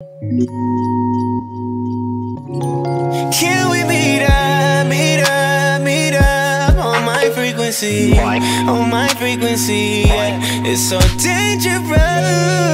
Can we meet up, meet up, meet up on my frequency? On my frequency, yeah. It's so dangerous.